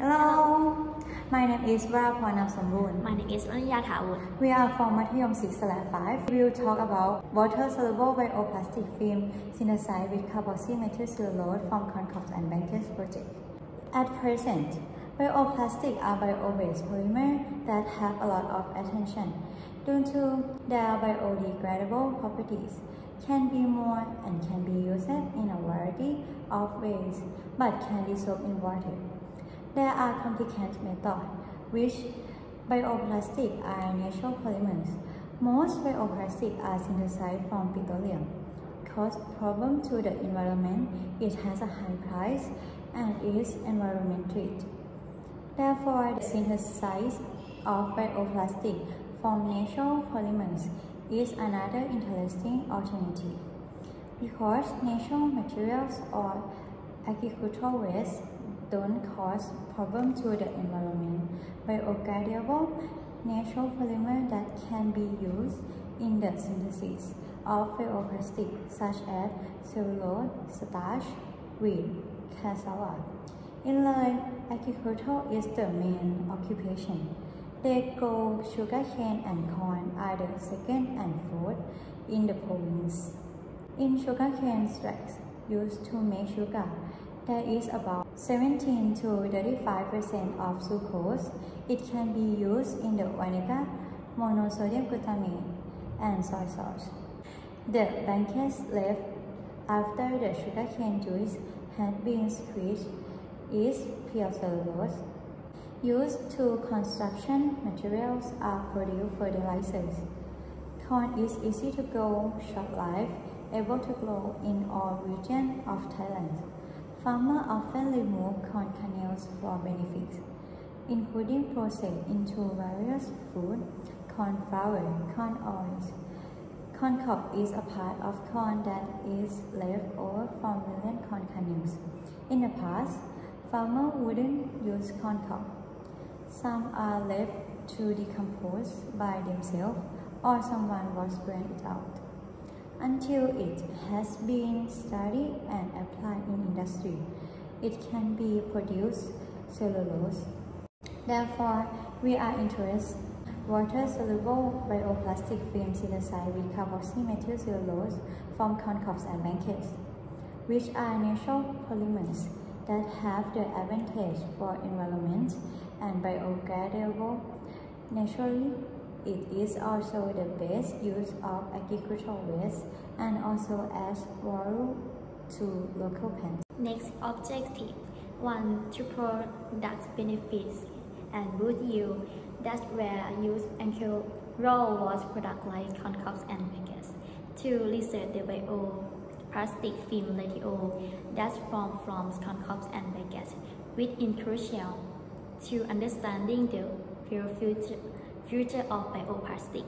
Hello, my name is Varaporn Namsamboon. My name is Raniya Thawun. We are from Mathayom 6 5. We will talk about water-soluble bioplastic film synthesized with carboxyl methylcellulose from Corncobs and Bankers project. At present, bioplastics are bio-based polymers that have a lot of attention due to their biodegradable properties can be more and can be used in a variety of ways but can dissolve in water. There are complicated methods which bioplastics are natural polymers. Most bioplastics are synthesized from petroleum. Cause problem to the environment, it has a high price and is environment threat. Therefore, the synthesis of bioplastic from natural polymers is another interesting alternative. Because natural materials or agricultural waste don't cause problem to the environment. Biodegradable natural polymer that can be used in the synthesis of bioplastic such as cellulose, starch, wheat, cassava. Inland agriculture is the main occupation. They grow sugarcane and corn are the second and fourth in the province. In sugarcane extracts used to make sugar, there is about 17 to 35% of sucrose. It can be used in the vinegar, monosodium glutamate, and soy sauce. The blankets left after the sugarcane juice has been squeezed is pure cellulose. Used to construction materials are produced fertilizers. Corn is easy to grow, short life, able to grow in all regions of Thailand. Farmers often remove corn kernels for benefits, including process into various food, corn flour, corn oils. Corn cob is a part of corn that is left over from million corn kernels. In the past, farmers wouldn't use corn cob. Some are left to decompose by themselves or someone was burned it out until it has been studied and applied in industry. It can be produced cellulose. Therefore, we are interested water-soluble bioplastic film synthesized with carboxyl methylcellulose from corn cobs and blankets, which are natural polymers that have the advantage for environment and biodegradable naturally it is also the best use of agricultural waste and also adds value to local plants. Next objective 1. To product benefits and boost yield. That's where use and raw was product like corn cobs and packets. 2. Research the bio plastic film radio that's formed from corn cobs and bagasse, which is crucial to understanding the future Future of bioplastic.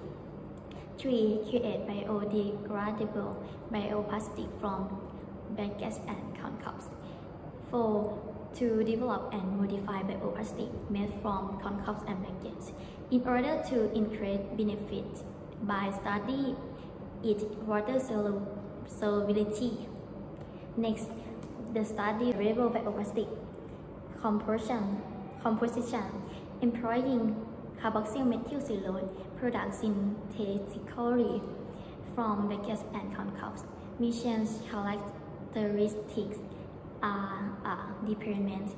3. Create biodegradable bioplastic from bagasse and corn cobs. 4. To develop and modify bioplastic made from corn cobs and bagasse in order to increase benefits by studying its water solubility. Next, the study variable bioplastic composition, composition employing carboxyl methylcellulose products synthetically from bagasse and corn cobs. Mission characteristics are a dependent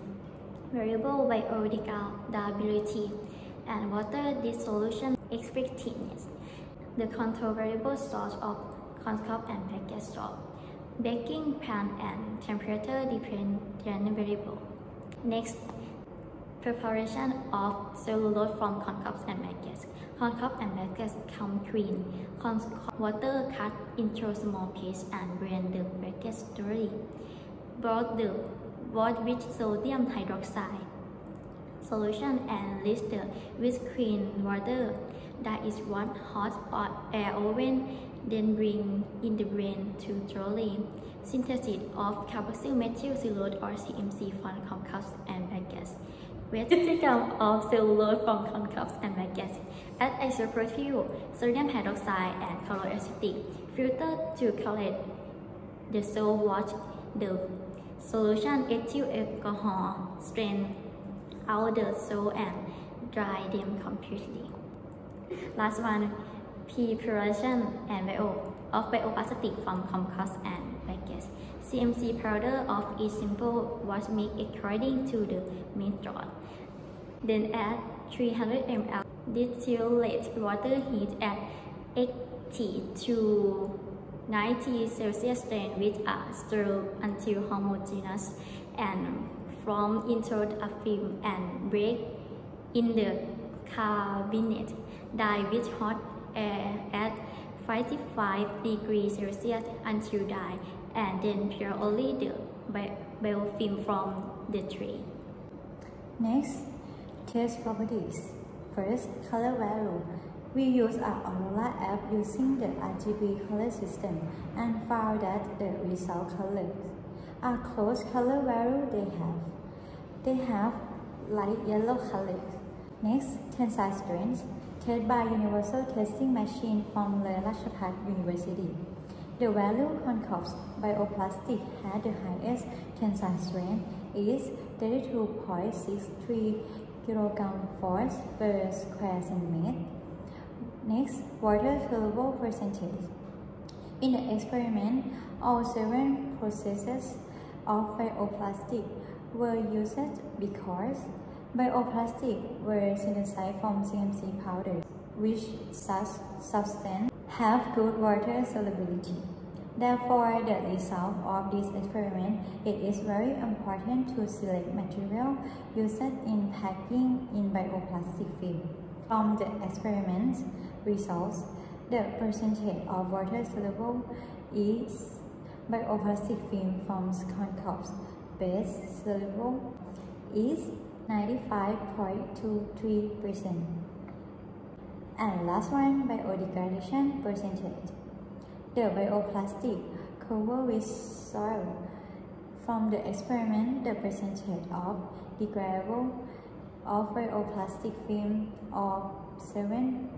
variable biodegradability and water dissolution effectiveness. The control variable source of corn and bagasse straw. Baking pan and temperature dependent variable. Next, Preparation of cellulose from corn cobs and bagasse. Corn cobs and bagasse come clean. Corn water cut into small pieces and drain the bagasse thoroughly. Boil the water with sodium hydroxide solution and list the with clean water that is one hot air oven then bring in the brain to thoroughly synthesis of carboxyl methyl cellulose or CMC from corn and and bagasse residuum of cellulose from corn cobs and bagasse. Add isopropyl, sodium hydroxide, and chloroacetic filter to collect the salt the solution ethyl alcohol strain out the salt and dry them completely. Last one, preparation and bio of bioplastic from compost and package. CMC powder of each sample was made according to the method. Then add 300 ml distilled water heat at 80 to 90 Celsius then with a stir until homogeneous and form into a film and break in the cabinet. Dye with hot air at 55 degrees Celsius until dry and then pure only the biofilm from the tree. Next, test properties. First, color value. We use our Aurora app using the RGB color system and found that the result colors are close color value they have. They have light yellow color. Next, tensile strength, tested by Universal Testing Machine from Loei Rajabhat University. The value Corncobs bioplastic had the highest tensile strength is 32.63 kg force per square centimeter. Next, water soluble percentage. In the experiment, all seven processes of bioplastic were used because bioplastic were synthesized from CMC powder, which such substance have good water solubility. Therefore, the result of this experiment, it is very important to select material used in packing in bioplastic film. From the experiment results, the percentage of water soluble is bioplastic film from Corncobs base soluble is 95.23%. And last one, biodegradation percentage. The bioplastic covered with soil. From the experiment, the percentage of degradable of bioplastic film of 7%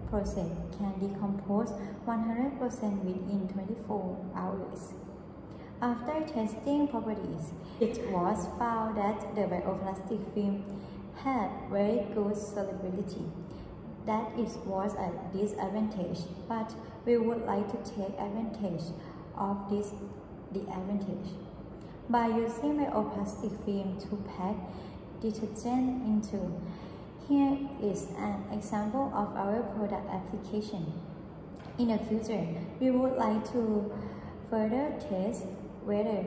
can decompose 100% within 24 hours. After testing properties, it was found that the bioplastic film had very good solubility. That it was a disadvantage, but we would like to take advantage of this the advantage. By using bioplastic film to pack detergent into, here is an example of our product application. In the future, we would like to further test whether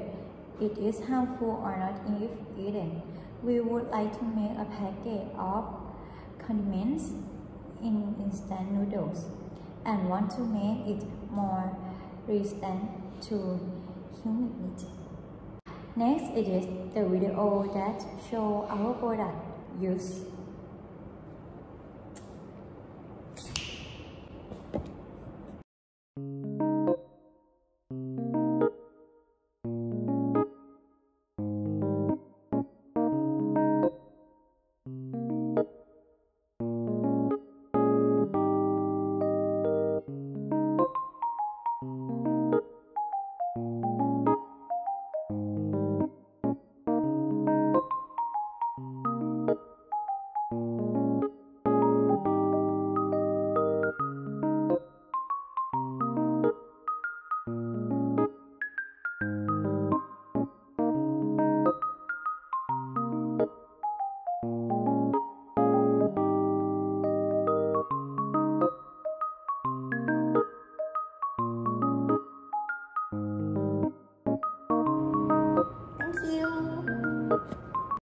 it is harmful or not if eaten. We would like to make a packet of condiments in instant noodles and want to make it more resistant to humidity. Next, it is the video that show our product use.